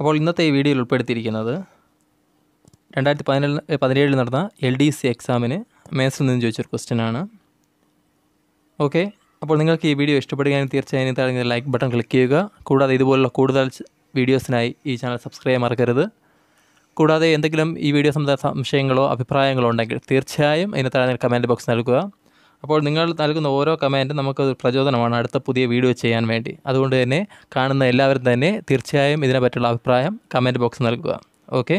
അപ്പോൾ ഇന്നത്തെ ഈ വീഡിയോയിൽ ഉൾപ്പെടുത്തിയിരിക്കുന്നത് രണ്ടായിരത്തി പതിനേഴ് പതിനേഴിൽ നടന്ന എൽ ഡി സി എക്സാമിന് മേസിൽ നിന്ന് ചോദിച്ചൊരു ക്വസ്റ്റ്യൻ ആണ്. ഓക്കെ അപ്പോൾ നിങ്ങൾക്ക് ഈ വീഡിയോ ഇഷ്ടപ്പെടുകയാണെങ്കിൽ തീർച്ചയായും താഴെ ലൈക്ക് ബട്ടൺ ക്ലിക്ക് ചെയ്യുക. കൂടാതെ ഇതുപോലുള്ള കൂടുതൽ വീഡിയോസിനായി ഈ ചാനൽ സബ്സ്ക്രൈബ് മറക്കരുത്. കൂടാതെ എന്തെങ്കിലും ഈ വീഡിയോ സംബന്ധിച്ച സംശയങ്ങളോ അഭിപ്രായങ്ങളോ ഉണ്ടെങ്കിൽ തീർച്ചയായും അതിന് താഴെ കമന്റ് ബോക്സ് നൽകുക. അപ്പോൾ നിങ്ങൾ നൽകുന്ന ഓരോ കമന്റും നമുക്ക് പ്രചോദനമാണ് അടുത്ത പുതിയ വീഡിയോ ചെയ്യാൻ വേണ്ടി. അതുകൊണ്ട് തന്നെ കാണുന്ന എല്ലാവരും തന്നെ തീർച്ചയായും ഇതിനെ പറ്റിയുള്ള അഭിപ്രായം കമന്റ് ബോക്സ് നൽകുക. ഓക്കെ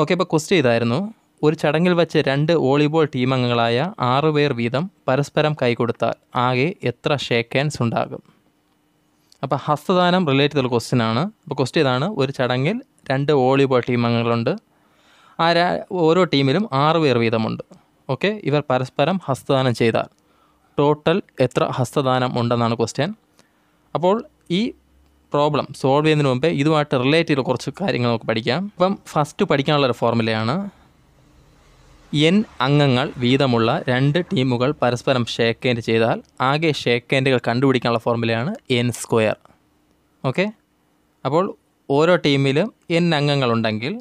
ഓക്കെ ഇപ്പോൾ ക്വസ്റ്റ് ചെയ്തായിരുന്നു ഒരു ചടങ്ങിൽ വച്ച് രണ്ട് വോളിബോൾ ടീം അംഗങ്ങളായ ആറ് പേർ വീതം പരസ്പരം കൈകൊടുത്താൽ ആകെ എത്ര ഷേക്ക് ഹാൻഡ്സ് ഉണ്ടാകും? അപ്പോൾ ഹസ്തദാനം റിലേറ്റ് ചെയ്തുള്ള ക്വസ്റ്റ്യൻ ആണ്. അപ്പോൾ ക്വസ്റ്റ്യൻ ഇതാണ്. ഒരു ചടങ്ങിൽ രണ്ട് വോളിബോൾ ടീം അംഗങ്ങളുണ്ട് ആ ഓരോ ടീമിലും ആറ് പേർ വീതമുണ്ട്. ഓക്കെ ഇവർ പരസ്പരം ഹസ്തദാനം ചെയ്താൽ ടോട്ടൽ എത്ര ഹസ്തദാനം ഉണ്ടെന്നാണ് ക്വസ്റ്റ്യൻ. അപ്പോൾ ഈ പ്രോബ്ലം സോൾവ് ചെയ്യുന്നതിന് മുമ്പേ ഇതുമായിട്ട് റിലേറ്റ് ചെയ്ത കുറച്ച് കാര്യങ്ങൾ നമുക്ക് പഠിക്കാം. അപ്പം ഫസ്റ്റ് പഠിക്കാനുള്ള ഒരു ഫോർമുലയാണ്. എൻ അംഗങ്ങൾ വീതമുള്ള രണ്ട് ടീമുകൾ പരസ്പരം ഷേക്ക് ഹാൻഡ് ചെയ്താൽ ആകെ ഷേക്ക് ഹാൻഡുകൾ കണ്ടുപിടിക്കാനുള്ള ഫോർമുലയാണ് എൻ സ്ക്വയർ ഓക്കെ അപ്പോൾ ഓരോ ടീമിലും എൻ അംഗങ്ങളുണ്ടെങ്കിൽ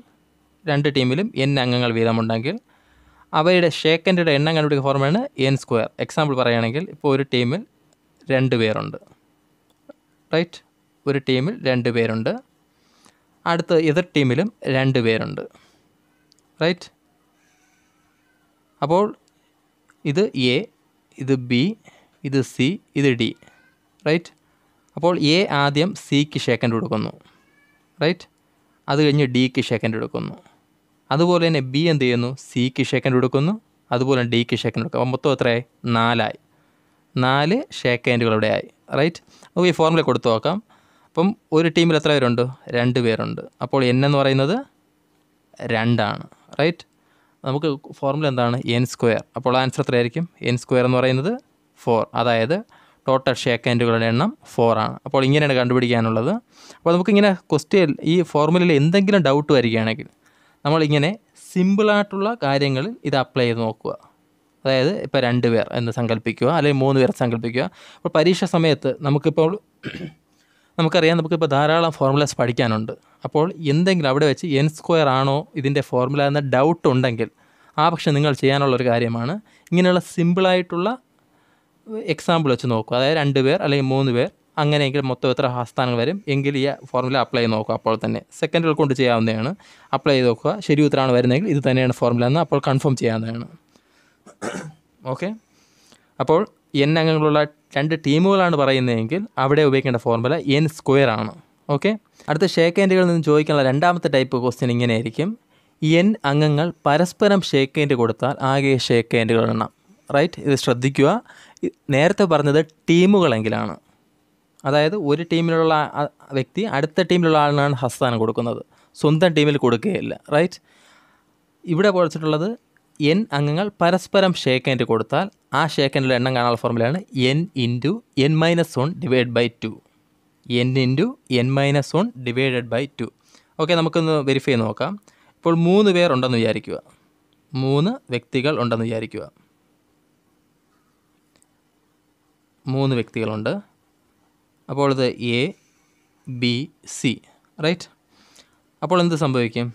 രണ്ട് ടീമിലും എൻ അംഗങ്ങൾ വീതമുണ്ടെങ്കിൽ അവയുടെ ഷേക്ക് ഹാൻഡിയുടെ എണ്ണം കണ്ടുപിടിക്കുന്ന ഫോർമുലയാണ് എൻ സ്ക്വയർ എക്സാമ്പിൾ പറയുകയാണെങ്കിൽ ഇപ്പോൾ ഒരു ടീമിൽ രണ്ട് പേരുണ്ട്. റൈറ്റ് ഒരു ടീമിൽ രണ്ട് പേരുണ്ട്. അടുത്ത എതിർ ടീമിലും രണ്ട് പേരുണ്ട്. റൈറ്റ് അപ്പോൾ ഇത് എ ഇത് ബി ഇത് സി ഇത് ഡി റൈറ്റ് അപ്പോൾ എ ആദ്യം സിക്ക് ഷേക്കൻഡ് കൊടുക്കുന്നു. റൈറ്റ് അത് കഴിഞ്ഞ് ഡിക്ക് ഷേക്കൻഡ് എടുക്കുന്നു. അതുപോലെ തന്നെ ബി എന്ത് ചെയ്യുന്നു? സിക്ക് ഷേക്കൻഡ് കൊടുക്കുന്നു അതുപോലെ ഡിക്ക് ഷേക്കൻഡ് കൊടുക്കുക അപ്പോൾ മൊത്തം എത്രയായി? നാലായി. നാല് അവിടെ ഇവിടെ ആയി. റൈറ്റ് നമുക്ക് ഈ ഫോർമുല കൊടുത്തു നോക്കാം. അപ്പം ഒരു ടീമിൽ എത്ര പേരുണ്ട്? രണ്ട് പേരുണ്ട്. അപ്പോൾ എൻ എന്ന് പറയുന്നത് രണ്ടാണ്. റൈറ്റ് നമുക്ക് ഫോർമുല എന്താണ്? എൻ സ്ക്വയർ അപ്പോൾ ആൻസർ എത്രയായിരിക്കും? എൻ സ്ക്വയർ എന്ന് പറയുന്നത് ഫോർ അതായത് ടോട്ടൽ ഷേക്ക് എണ്ണം ഫോർ ആണ്. അപ്പോൾ ഇങ്ങനെയാണ് കണ്ടുപിടിക്കാനുള്ളത്. അപ്പോൾ നമുക്കിങ്ങനെ ക്വസ്റ്റ്യൻ ഈ ഫോർമുലയിൽ എന്തെങ്കിലും ഡൗട്ട് വരികയാണെങ്കിൽ നമ്മളിങ്ങനെ സിമ്പിളായിട്ടുള്ള കാര്യങ്ങളിൽ ഇത് അപ്ലൈ ചെയ്ത് നോക്കുക. അതായത് ഇപ്പോൾ രണ്ട് പേർ എന്ന് സങ്കല്പിക്കുക അല്ലെങ്കിൽ മൂന്ന് പേർ സങ്കല്പിക്കുക. അപ്പോൾ പരീക്ഷ സമയത്ത് നമുക്കിപ്പോൾ നമുക്കറിയാം നമുക്കിപ്പോൾ ധാരാളം ഫോർമുലാസ് പഠിക്കാനുണ്ട്. അപ്പോൾ എന്തെങ്കിലും അവിടെ വെച്ച് എൻ സ്ക്വയർ ആണോ ഇതിന്റെ ഫോർമുല എന്ന ഡൗട്ട് ഉണ്ടെങ്കിൽ ആ പക്ഷേ നിങ്ങൾ ചെയ്യാനുള്ളൊരു കാര്യമാണ് ഇങ്ങനെയുള്ള സിമ്പിളായിട്ടുള്ള എക്സാമ്പിൾ വെച്ച് നോക്കുക അതായത് രണ്ട് പേർ അല്ലെങ്കിൽ മൂന്ന് പേർ അങ്ങനെയെങ്കിൽ മൊത്തം എത്ര ആസ്ഥാനങ്ങൾ വരും? എങ്കിൽ ഈ ഫോർമുല അപ്ലൈ ചെയ്ത് നോക്കുക അപ്പോൾ തന്നെ. സെക്കൻഡുകൾ കൊണ്ട് ചെയ്യാവുന്നതാണ്. അപ്ലൈ ചെയ്ത് നോക്കുക. ശരി ഉത്തരമാണ് വരുന്നതെങ്കിൽ ഇത് തന്നെയാണ് ഫോർമുല എന്ന് അപ്പോൾ കൺഫേം ചെയ്യാവുന്നതാണ്. ഓക്കെ അപ്പോൾ എൻ അംഗങ്ങളുള്ള രണ്ട് ടീമുകളാണ് പറയുന്നതെങ്കിൽ അവിടെ ഉപയോഗിക്കേണ്ട ഫോർമുല എൻ സ്ക്വയർ ആണ്. ഓക്കെ അടുത്ത ഷേക്ക് ഹാൻഡുകളിൽ നിന്ന് ചോദിക്കാനുള്ള രണ്ടാമത്തെ ടൈപ്പ് ക്വസ്റ്റ്യൻ ഇങ്ങനെയായിരിക്കും. എൻ അംഗങ്ങൾ പരസ്പരം ഷേക്ക് ഹാൻഡ് കൊടുത്താൽ ആകെ ഷേക്ക് ഹാൻഡുകൾ എണ്ണം. റൈറ്റ് ഇത് ശ്രദ്ധിക്കുക. നേരത്തെ പറഞ്ഞത് ടീമുകളെങ്കിലാണ്. അതായത് ഒരു ടീമിലുള്ള വ്യക്തി അടുത്ത ടീമിലുള്ള ആളിനാണ് ഹസ്താനം കൊടുക്കുന്നത്. സ്വന്തം ടീമിൽ കൊടുക്കുകയില്ല റൈറ്റ് ഇവിടെ പഠിച്ചിട്ടുള്ളത് എൻ അംഗങ്ങൾ പരസ്പരം ഷേക്ക് ഹാൻഡ് കൊടുത്താൽ ആ ഷേക്ക് ഹാൻഡിലെ എണ്ണം കാണാനുള്ള ഫോർമുലയാണ് N into N minus one divide by two N into N minus one divided by two okay നമുക്കൊന്ന് വെരിഫൈ നോക്കാം. ഇപ്പോൾ മൂന്ന് പേർ ഉണ്ടെന്ന് വിചാരിക്കുക. മൂന്ന് വ്യക്തികൾ ഉണ്ടെന്ന് വിചാരിക്കുക. മൂന്ന് വ്യക്തികളുണ്ട്. അപ്പോൾ ഇത് എ ബി സി റൈറ്റ് അപ്പോൾ എന്ത് സംഭവിക്കും?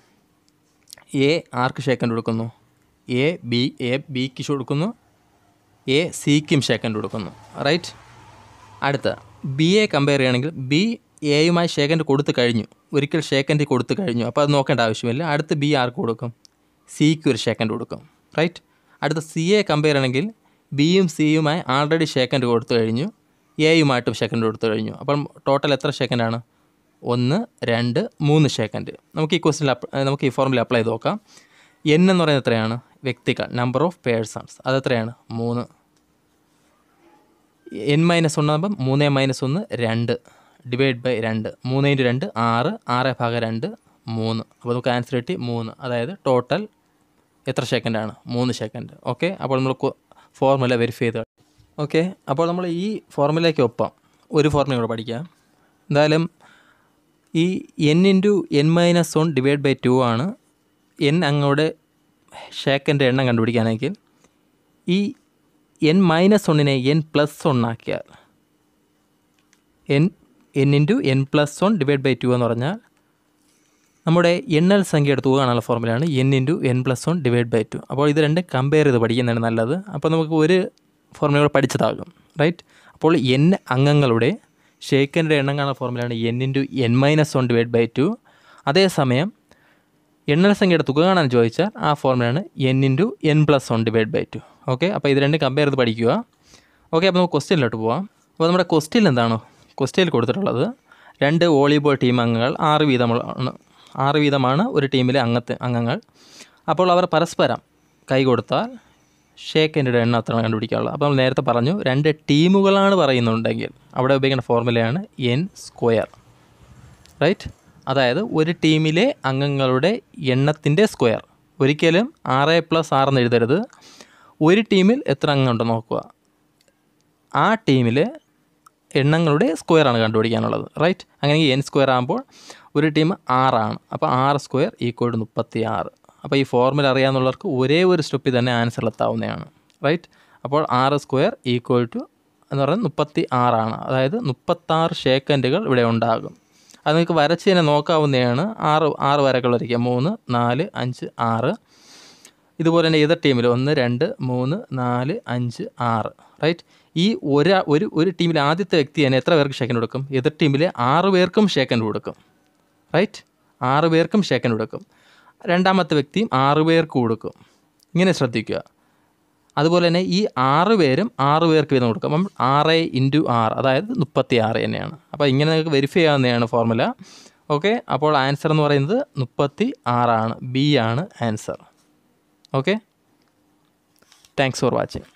എ ആർക്ക് ഷേക്കൻഡ് കൊടുക്കുന്നു? എ ബി എ ബിക്ക് കൊടുക്കുന്നു. എ സിക്കും ഷേക്കൻഡ് കൊടുക്കുന്നു റൈറ്റ് അടുത്ത ബി എ കമ്പയർ ചെയ്യുകയാണെങ്കിൽ ബി എയുമായി ഷേക്കൻഡ് കൊടുത്തു കഴിഞ്ഞു. ഒരിക്കൽ ഷേക്കൻഡ് കൊടുത്തു കഴിഞ്ഞു. അപ്പോൾ അത് നോക്കേണ്ട ആവശ്യമില്ല. അടുത്ത് ബി ആർക്ക് കൊടുക്കും? സിക്ക് ഒരു ഷേക്കൻഡ് കൊടുക്കും റൈറ്റ് അടുത്ത സി എ കമ്പയർ ചെയ്യണമെങ്കിൽ ബിയും സിയുമായി ആൾറെഡി സെക്കൻഡ് കൊടുത്തു കഴിഞ്ഞു. എയുമായിട്ടും സെക്കൻഡ് കൊടുത്തു കഴിഞ്ഞു. അപ്പം ടോട്ടൽ എത്ര ഷേക്കൻഡാണ് ഒന്ന് രണ്ട് മൂന്ന് സെക്കൻഡ് നമുക്ക് ഈ ക്വസ്റ്റിൽ നമുക്ക് ഈ ഫോർമുല അപ്ലൈ ചെയ്ത് നോക്കാം. എൻ എന്ന് പറയുന്നത് എത്രയാണ്? വ്യക്തികൾ നമ്പർ ഓഫ് പേഴ്സൺസ് അത് എത്രയാണ്? മൂന്ന്. എൻ മൈനസ് ഒന്ന് ആകുമ്പം മൂന്ന് മൈനസ് ഒന്ന് രണ്ട്. ഡിവൈഡ് ബൈ രണ്ട്. മൂന്ന് ഇന്റു രണ്ട് ആറ്. ആറ് ഭാഗം രണ്ട് മൂന്ന്. അപ്പോൾ നമുക്ക് ആൻസർ കിട്ടി മൂന്ന്. അതായത് ടോട്ടൽ എത്ര സെക്കൻഡാണ് മൂന്ന് സെക്കൻഡ് ഓക്കെ അപ്പോൾ നമ്മൾ ഫോർമുല വെരിഫൈ ചെയ്ത് ഓക്കെ അപ്പോൾ നമ്മൾ ഈ ഫോർമുലയ്ക്ക് ഒപ്പം ഒരു ഫോർമുല കൂടെ പഠിക്കാം. എന്തായാലും ഈ N into N minus one divide by two ആണ് എൻ അങ്ങോട്ട് ഷേക്കന്റെ എണ്ണം കണ്ടുപിടിക്കാനെങ്കിൽ ഈ എൻ മൈനസ് വണ്ണിനെ N plus വണ്ണാക്കിയാൽ N N into N plus one divide by two എന്ന് പറഞ്ഞാൽ നമ്മുടെ എണ്ണൽ സംഖ്യയുടെ തുക കാണാനുള്ള ഫോർമുലയാണ് N into N plus one divide by two അപ്പോൾ ഇത് രണ്ടും കമ്പയർ ചെയ്ത് പഠിക്കുന്നതാണ് നല്ലത്. അപ്പോൾ നമുക്ക് ഒരു ഫോർമുല കൂടെ പഠിച്ചതാകും റൈറ്റ് അപ്പോൾ എൻ അംഗങ്ങളുടെ ഷേക്കന്റെ എണ്ണം കാണുന്ന ഫോർമുലയാണ് N into N minus one divide by two അതേസമയം എണ്ണൽ സംഖ്യയുടെ തുക കാണാൻ ചോദിച്ചാൽ ആ ഫോർമുലയാണ് N into N plus one divide by two okay അപ്പോൾ ഇത് രണ്ട് കമ്പയർ ചെയ്ത് പഠിക്കുക. ഓക്കെ അപ്പോൾ നമുക്ക് ക്വസ്റ്റ്യനിലോട്ട് പോവാം. അപ്പോൾ നമ്മുടെ ക്വസ്റ്റ്യൻ എന്താണോ? ക്വസ്റ്റ്യനിൽ കൊടുത്തിട്ടുള്ളത് രണ്ട് വോളിബോൾ ടീം അംഗങ്ങൾ ആറ് വീതമാണ് ആറ് വീതമാണ് ഒരു ടീമിലെ അംഗത്തെ അംഗങ്ങൾ. അപ്പോൾ അവർ പരസ്പരം കൈകൊടുത്താൽ കൊടുത്താൽ ഷേക്കിന്റെ എണ്ണം അത്ര കണ്ടുപിടിക്കാനുള്ളത്. അപ്പോൾ നമ്മൾ നേരത്തെ പറഞ്ഞു രണ്ട് ടീമുകളാണ് പറയുന്നുണ്ടെങ്കിൽ അവിടെ ഉപയോഗിക്കുന്ന ഫോർമുലയാണ് എൻ സ്ക്വയർ. റൈറ്റ് അതായത് ഒരു ടീമിലെ അംഗങ്ങളുടെ എണ്ണത്തിന്റെ സ്ക്വയർ. ഒരിക്കലും ആറ് പ്ലസ് ആറെന്ന് എഴുതരുത്. ഒരു ടീമിൽ എത്ര അംഗമുണ്ടെന്ന് നോക്കുക. ആ ടീമിലെ എണ്ണങ്ങളുടെ സ്ക്വയറാണ് കണ്ടുപിടിക്കാനുള്ളത്. റൈറ്റ് അങ്ങനെ എൻ സ്ക്വയർ ആകുമ്പോൾ ഒരു ടീം ആറാണ് അപ്പോൾ ആറ് സ്ക്വയർ ഈക്വൽ മുപ്പത്തി ആറ് അപ്പോൾ ഈ ഫോർമുല അറിയാമെന്നുള്ളവർക്ക് ഒരേ ഒരു സ്റ്റെപ്പിൽ തന്നെ ആൻസർ എത്താവുന്നതാണ്. റൈറ്റ് അപ്പോൾ ആറ് സ്ക്വയർ ഈക്വൽ ടു എന്ന് പറയുന്നത് മുപ്പത്തി ആറാണ് അതായത് മുപ്പത്താറ് ഷേക്കൻഡുകൾ ഇവിടെ ഉണ്ടാകും. അത് നിങ്ങൾക്ക് വരച്ച് തന്നെ നോക്കാവുന്നതാണ്. ആറ് ആറ് വരകൾ മൂന്ന് നാല് അഞ്ച് ആറ്. ഇതുപോലെ തന്നെ എതിർ ടീമിൽ ഒന്ന് രണ്ട് മൂന്ന് നാല് അഞ്ച് ആറ്. റൈറ്റ് ഈ ഒരു ഒരു ടീമിലെ ആദ്യത്തെ വ്യക്തി തന്നെ എത്ര പേർക്ക് ഷേക്കൻഡ് കൊടുക്കും? എതിർ ടീമിലെ ആറ് പേർക്കും ഷേക്കൻഡ് കൊടുക്കും. റൈറ്റ് ആറ് പേർക്കും ഷേക്കൻ കൊടുക്കും. രണ്ടാമത്തെ വ്യക്തിയും ആറ് പേർക്ക് കൊടുക്കും. ഇങ്ങനെ ശ്രദ്ധിക്കുക. അതുപോലെ തന്നെ ഈ ആറ് പേരും ആറ് പേർക്ക് വീതം കൊടുക്കും. അപ്പം ആറ് ഇന്റു ആറ് അതായത് മുപ്പത്തി ആറ് തന്നെയാണ്. അപ്പോൾ ഇങ്ങനെ നിങ്ങൾക്ക് വെരിഫൈ ആവുന്നതാണ് ഫോർമുല ഓക്കെ അപ്പോൾ ആൻസർ എന്ന് പറയുന്നത് മുപ്പത്തി ആറാണ് ബി ആണ് answer okay thanks for watching